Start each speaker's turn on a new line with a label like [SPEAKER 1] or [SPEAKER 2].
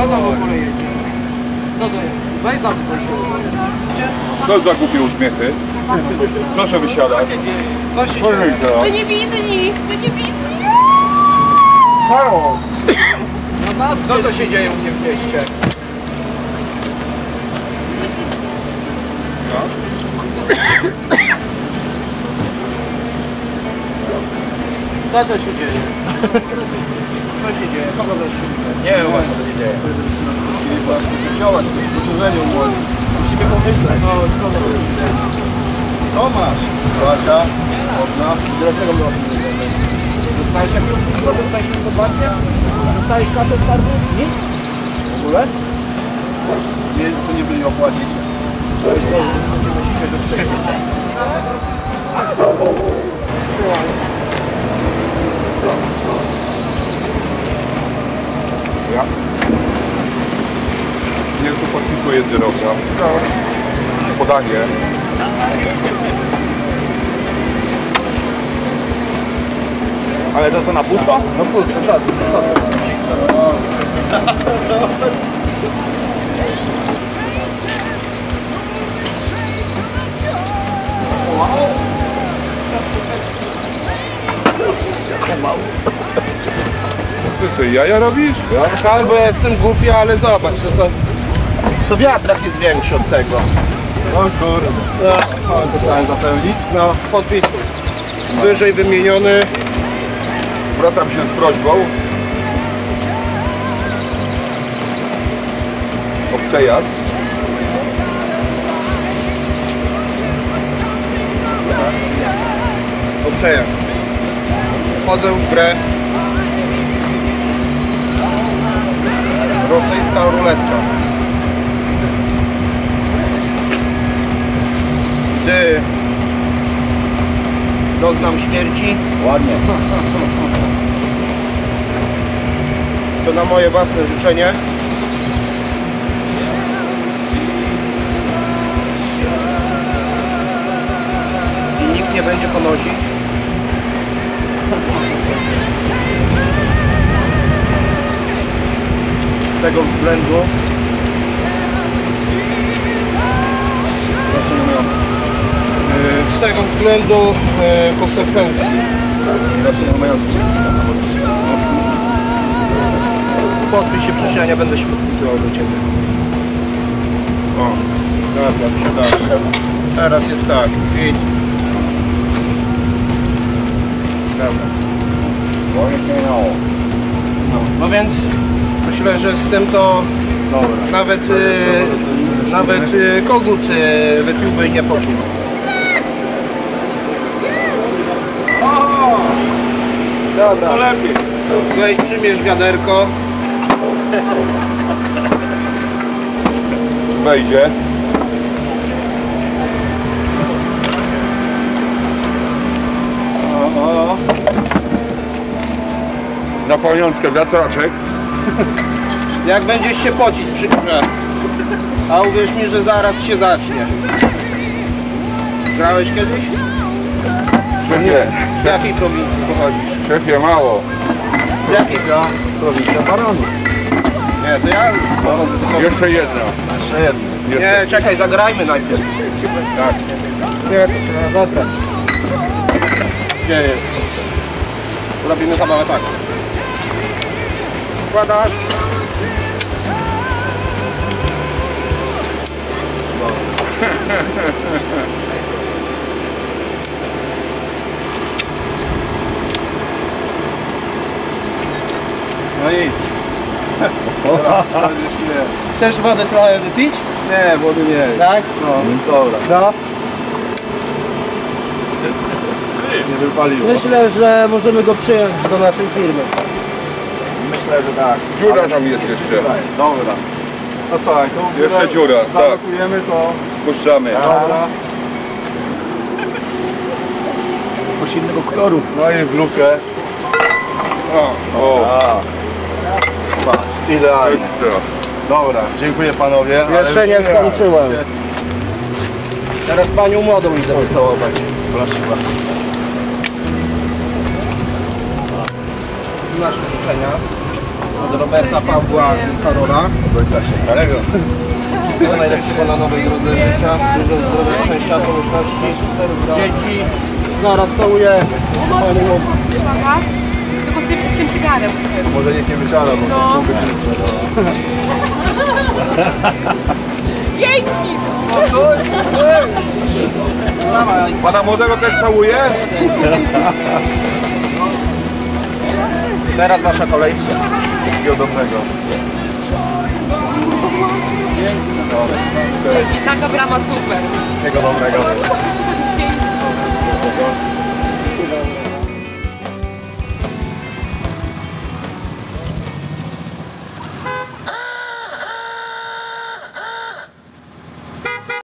[SPEAKER 1] Co to w ogóle jedzie? Co to jest? Weź zamknij się.
[SPEAKER 2] To za głupie uśmiechy. Proszę wysiadać.
[SPEAKER 1] Co się dzieje?
[SPEAKER 2] To.
[SPEAKER 3] Wy nie widni, wy nie widni.
[SPEAKER 1] Co to się dzieje u mnie w mieście? Co to się dzieje? Co się dzieje? Kogo zaszczędzimy?
[SPEAKER 4] Nie wiem właśnie co się dzieje. Działać, poszerzenie umowy. Musimy pomyśleć.
[SPEAKER 1] No, kogo zaszczędzimy?
[SPEAKER 4] Tomasz, Basia, od nas. Dlaczego my o tym nie wiemy?
[SPEAKER 1] Dostałeś jakąś kurwa? Dostałeś informację? Dostałeś kasę z karty? Nic?
[SPEAKER 4] W ogóle? Nie, to nie byli opłacić.
[SPEAKER 1] Stary, co? Będziemy siedzieć do przodu.
[SPEAKER 2] kierowca. Podanie.
[SPEAKER 4] Ale to co na pusto?
[SPEAKER 1] No pusto, co? Co? co?
[SPEAKER 2] Ty sobie jaja robisz?
[SPEAKER 1] Albo ja jestem głupi, ale zobacz, co to... To wiatrak jest większy od tego.
[SPEAKER 4] O kurde.
[SPEAKER 1] No,
[SPEAKER 4] to trzeba zapełnić.
[SPEAKER 1] no podpis. Wyżej wymieniony.
[SPEAKER 2] Zwracam się z prośbą o przejazd.
[SPEAKER 1] O przejazd. Wchodzę w grę. Rosyjska ruletka. Gdy doznam śmierci,
[SPEAKER 4] Ładnie.
[SPEAKER 1] to na moje własne życzenie. I nikt nie będzie ponosić? Z tego względu względu e, konsekwencji. Podpisz się przysiania będę się podpisywał za ciebie. O dobra teraz jest tak fit dobra. No, no więc myślę, że z tym to
[SPEAKER 4] Dobra.
[SPEAKER 1] nawet y, nawet y, kogut y, wypiłby i nie poczuł dobra
[SPEAKER 4] To lepiej.
[SPEAKER 1] weź przymierz wiaderko
[SPEAKER 2] Wejdzie.
[SPEAKER 4] O, o.
[SPEAKER 2] Na pamiątkę wiatraczek.
[SPEAKER 1] Jak będziesz się pocić przy grze. A uwierz mi, że zaraz się zacznie. Grałeś kiedyś? Z jakiej prowincji pochodzisz?
[SPEAKER 2] szefie mało.
[SPEAKER 1] Z jakiej?
[SPEAKER 4] Ja, prowincja Baranu.
[SPEAKER 1] Nie, to ja z pochodzę z prowincji.
[SPEAKER 2] Jeszcze jedna.
[SPEAKER 4] Jeszcze jedno.
[SPEAKER 1] Nie, czekaj, zagrajmy najpierw.
[SPEAKER 2] Tak.
[SPEAKER 1] Nie, to zagrać. Gdzie jest? Robimy zabawę tak. Wkładasz.
[SPEAKER 4] No nic. Teraz będziesz nie.
[SPEAKER 1] Chcesz wodę trochę wypić?
[SPEAKER 4] Nie, wody nie.
[SPEAKER 1] Tak?
[SPEAKER 4] No, dobra.
[SPEAKER 1] No.
[SPEAKER 4] Nie wypaliło.
[SPEAKER 1] Myślę, że możemy go przyjąć do naszej firmy.
[SPEAKER 4] Myślę, że tak.
[SPEAKER 2] Dziura tam jest jeszcze.
[SPEAKER 4] Dobra. No co, jak to
[SPEAKER 2] Jeszcze dziura, tak.
[SPEAKER 4] Zablokujemy to.
[SPEAKER 2] Puszczamy.
[SPEAKER 4] Dobra. Coś innego koloru. No i w lukę.
[SPEAKER 1] O.
[SPEAKER 2] O,
[SPEAKER 4] idealnie. Dobra, dziękuję panowie.
[SPEAKER 1] Jeszcze nie skończyłem. Teraz panią młodą idę wycałować.
[SPEAKER 4] Proszę bardzo.
[SPEAKER 1] Nasze życzenia. Od Roberta, Pawła i Karola.
[SPEAKER 2] Starego.
[SPEAKER 1] Wszystkiego najlepszego na nowej drodze życia. Dużo zdrowia, szczęścia, pomyślności, dzieci. Zaraz całuję.
[SPEAKER 3] Uwaga. Tym, z tym cygarem.
[SPEAKER 2] Może niech nie wysiada, bo
[SPEAKER 3] No.
[SPEAKER 2] pół godziny trzeba.
[SPEAKER 3] Dzięki!
[SPEAKER 2] Pana młodego też całuje?
[SPEAKER 1] Teraz wasza kolej.
[SPEAKER 2] Wszystkiego dobrego.
[SPEAKER 3] Dzięki, taka brama super.
[SPEAKER 2] Wszystkiego dobrego.